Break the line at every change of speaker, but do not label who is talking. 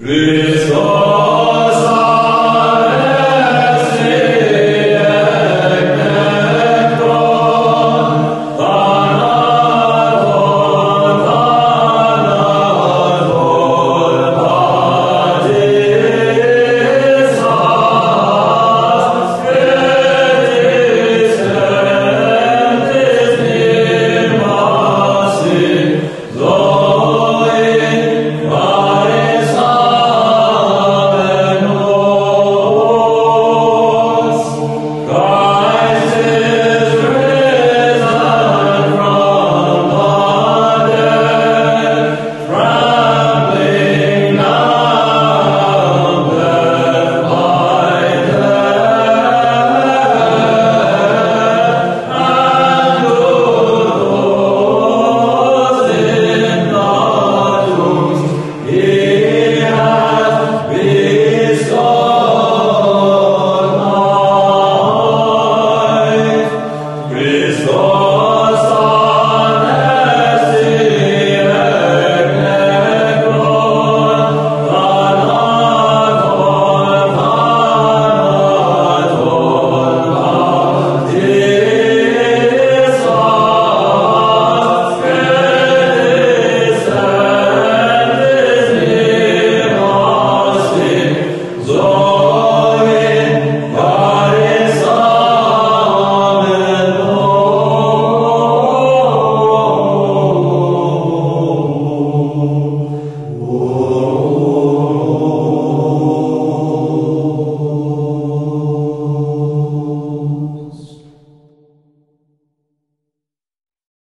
Praise O